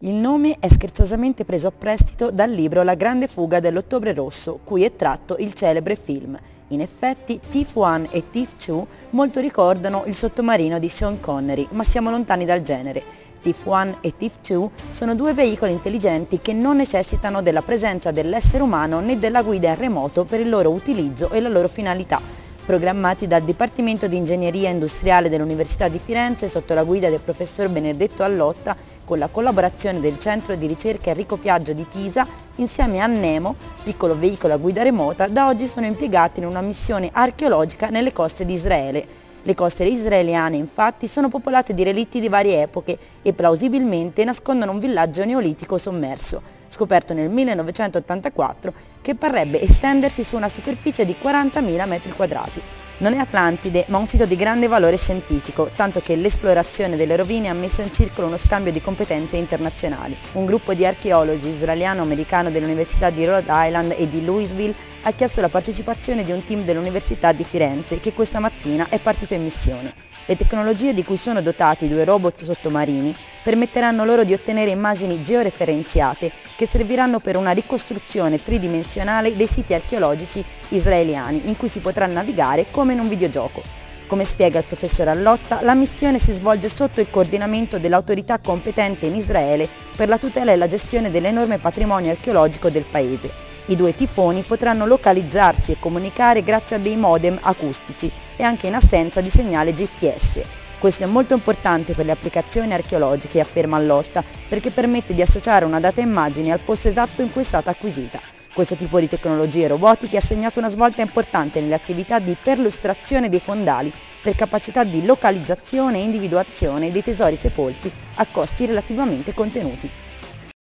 Il nome è scherzosamente preso a prestito dal libro La grande fuga dell'Ottobre Rosso, cui è tratto il celebre film. In effetti, Thief 1 e Thief 2 molto ricordano il sottomarino di Sean Connery, ma siamo lontani dal genere. Thief 1 e Thief 2 sono due veicoli intelligenti che non necessitano della presenza dell'essere umano né della guida in remoto per il loro utilizzo e la loro finalità programmati dal Dipartimento di Ingegneria Industriale dell'Università di Firenze sotto la guida del professor Benedetto Allotta con la collaborazione del Centro di Ricerca Enrico Piaggio di Pisa insieme a Nemo, piccolo veicolo a guida remota, da oggi sono impiegati in una missione archeologica nelle coste di Israele. Le coste israeliane infatti sono popolate di relitti di varie epoche e plausibilmente nascondono un villaggio neolitico sommerso, scoperto nel 1984, che parrebbe estendersi su una superficie di 40.000 metri quadrati. Non è Atlantide, ma un sito di grande valore scientifico, tanto che l'esplorazione delle rovine ha messo in circolo uno scambio di competenze internazionali. Un gruppo di archeologi israeliano-americano dell'Università di Rhode Island e di Louisville ha chiesto la partecipazione di un team dell'Università di Firenze che questa mattina è partito in missione. Le tecnologie di cui sono dotati i due robot sottomarini permetteranno loro di ottenere immagini georeferenziate che serviranno per una ricostruzione tridimensionale dei siti archeologici israeliani in cui si potrà navigare come in un videogioco. Come spiega il professor Allotta, la missione si svolge sotto il coordinamento dell'autorità competente in Israele per la tutela e la gestione dell'enorme patrimonio archeologico del paese i due tifoni potranno localizzarsi e comunicare grazie a dei modem acustici e anche in assenza di segnale GPS. Questo è molto importante per le applicazioni archeologiche, afferma Allotta, perché permette di associare una data immagine al posto esatto in cui è stata acquisita. Questo tipo di tecnologie robotiche ha segnato una svolta importante nelle attività di perlustrazione dei fondali per capacità di localizzazione e individuazione dei tesori sepolti a costi relativamente contenuti.